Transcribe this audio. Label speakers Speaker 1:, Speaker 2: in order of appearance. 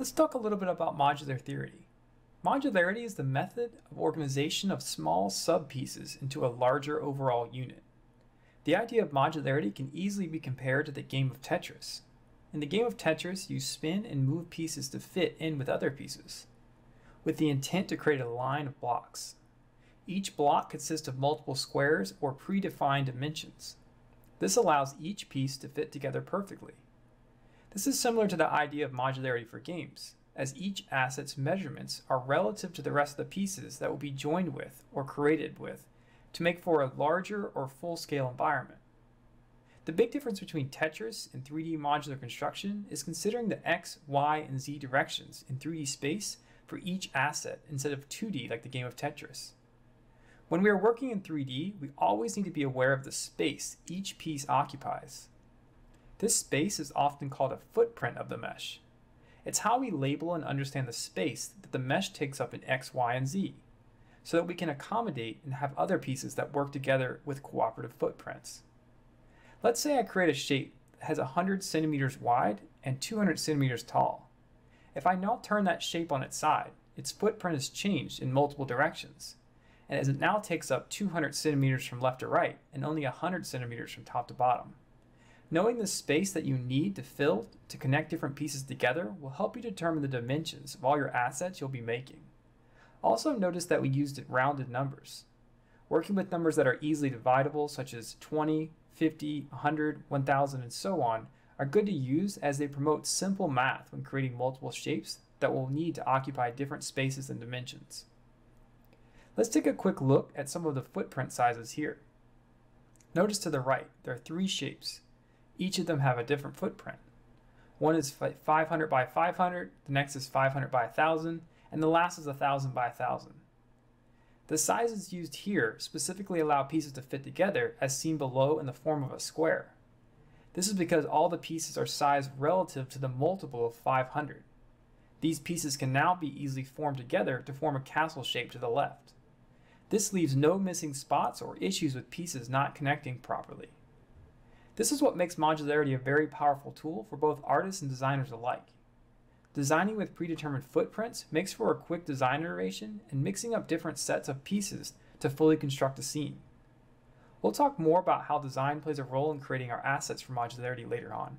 Speaker 1: Let's talk a little bit about modular theory. Modularity is the method of organization of small sub-pieces into a larger overall unit. The idea of modularity can easily be compared to the game of Tetris. In the game of Tetris, you spin and move pieces to fit in with other pieces, with the intent to create a line of blocks. Each block consists of multiple squares or predefined dimensions. This allows each piece to fit together perfectly. This is similar to the idea of modularity for games, as each asset's measurements are relative to the rest of the pieces that will be joined with or created with to make for a larger or full-scale environment. The big difference between Tetris and 3D modular construction is considering the x, y, and z directions in 3D space for each asset instead of 2D like the game of Tetris. When we are working in 3D, we always need to be aware of the space each piece occupies. This space is often called a footprint of the mesh. It's how we label and understand the space that the mesh takes up in X, Y, and Z, so that we can accommodate and have other pieces that work together with cooperative footprints. Let's say I create a shape that has 100 centimeters wide and 200 centimeters tall. If I now turn that shape on its side, its footprint is changed in multiple directions and as it now takes up 200 centimeters from left to right and only 100 centimeters from top to bottom. Knowing the space that you need to fill to connect different pieces together will help you determine the dimensions of all your assets you'll be making. Also notice that we used rounded numbers. Working with numbers that are easily dividable, such as 20, 50, 100, 1000, and so on, are good to use as they promote simple math when creating multiple shapes that will need to occupy different spaces and dimensions. Let's take a quick look at some of the footprint sizes here. Notice to the right, there are three shapes. Each of them have a different footprint. One is 500 by 500, the next is 500 by 1000, and the last is 1000 by 1000. The sizes used here specifically allow pieces to fit together as seen below in the form of a square. This is because all the pieces are sized relative to the multiple of 500. These pieces can now be easily formed together to form a castle shape to the left. This leaves no missing spots or issues with pieces not connecting properly. This is what makes modularity a very powerful tool for both artists and designers alike. Designing with predetermined footprints makes for a quick design iteration and mixing up different sets of pieces to fully construct a scene. We'll talk more about how design plays a role in creating our assets for modularity later on.